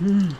Mm.